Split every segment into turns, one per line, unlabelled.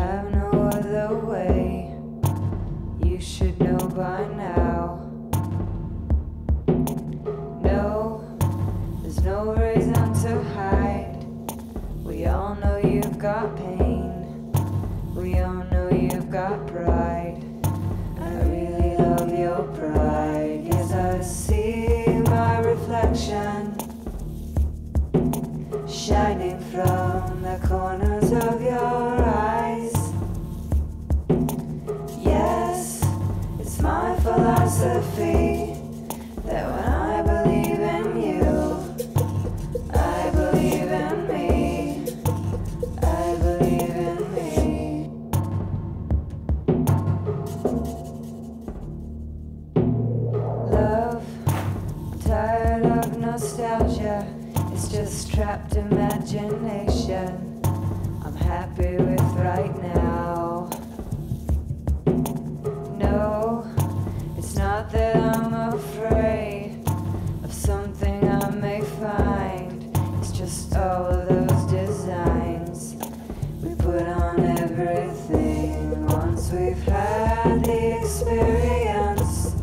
have no other way. You should know by now. No, there's no reason to hide. We all know you've got pain. We all know you've got pride. I really love your pride. Yes, I see my reflection shining from the corner. Philosophy that when I believe in you, I believe in me. I believe in me. Love, tired of nostalgia. It's just trapped imagination. I'm happy just all of those designs. We put on everything. Once we've had the experience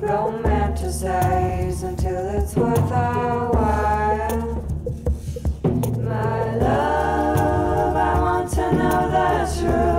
romanticize until it's worth our while. My love I want to know the truth.